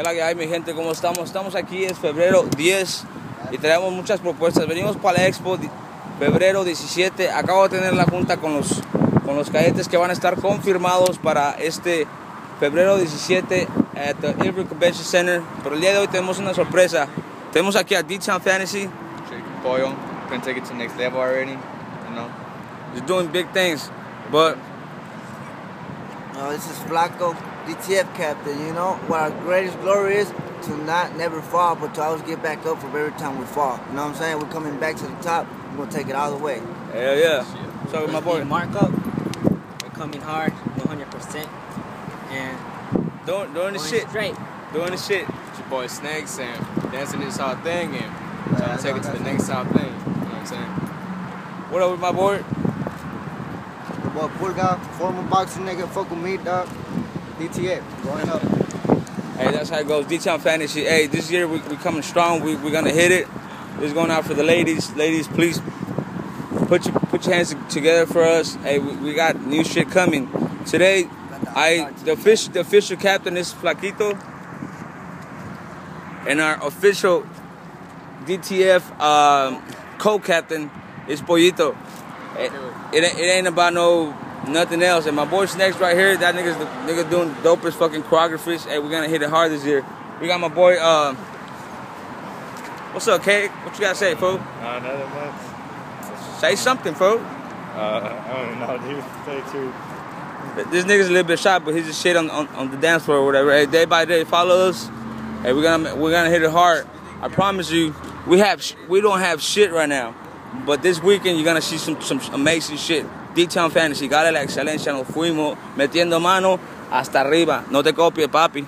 ¿Qué la que hay, mi gente? ¿Cómo estamos? Estamos aquí, es febrero 10 y traemos muchas propuestas. Venimos para la Expo febrero 17. Acabo de tener la junta con los, con los cadetes que van a estar confirmados para este febrero 17 at the Avery Convention Center. Pero el día de hoy tenemos una sorpresa. Tenemos aquí a D-Town Fantasy. Boyle, gonna take it to the next level already, you know. He's doing big things, but No, this is Flaco, DTF captain. You know what our greatest glory is to not never fall, but to always get back up for every time we fall. You know what I'm saying? We're coming back to the top. We're gonna take it all the way. hell yeah. So my boy, Mark up. We're coming hard, 100%. And doing, doing the going shit, straight. doing the shit. It's your boy Snakes and dancing this whole thing and trying to take it to the next top thing. You know what I'm saying? What up with my boy? The boy Pulga, former boxing nigga, fuck with me, dog. DTF, going up. Hey, that's how it goes. D-Town Fantasy. Hey, this year we, we coming strong. We, we're gonna hit it. This is going out for the ladies. Ladies, please put your put your hands together for us. Hey, we, we got new shit coming. Today, I the official the official captain is Flaquito, and our official DTF um, co-captain is Pollito. It, it, it ain't about no nothing else. And my boy Snakes right here, that nigga's the nigga doing the dopest fucking choreographies. Hey, we're gonna hit it hard this year. We got my boy. Uh, what's up, K? What you gotta say, fool? Uh, another month. Say something, fool. Uh, I don't know, dude. Say true. This nigga's a little bit shy, but he's just shit on, on, on the dance floor or whatever. Hey, day by day, follow us. Hey, we're gonna we're gonna hit it hard. I promise you, we have sh- we don't have shit right now, but this weekend you're gonna see some some amazing shit. D-Town Fantasy, dale la excelencia, nos fuimos metiendo mano hasta arriba. No te copies, papi.